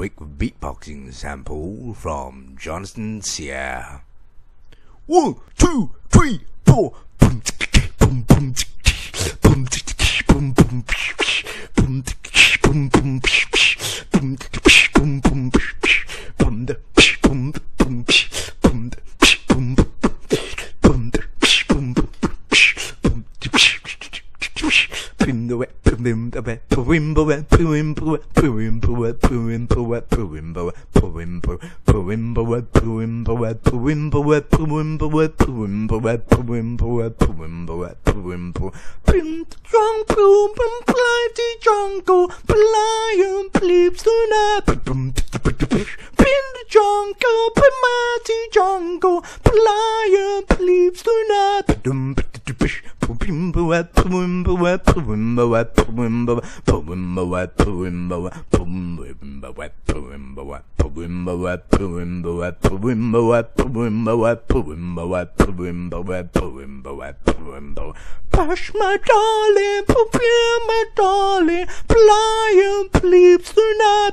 quick beatboxing sample from Jonathan Sierra. One, two, three, four, jungle, lion bleeps tonight. Pin the jungle, pin mighty jungle, lion bleeps tonight. Push my darling, prepare my darling, flying, and please tonight.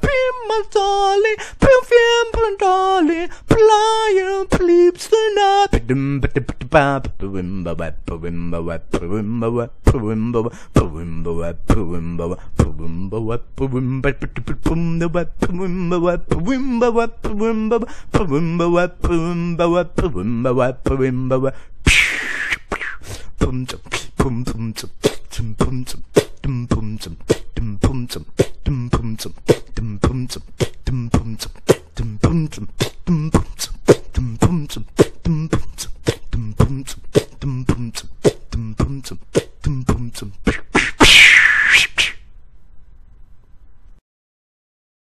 Prepare my darling, perfume my darling, flying, and please tonight. 듬품쯤 듬품쯤 듬품쯤 듬품쯤 咚咚咚咚咚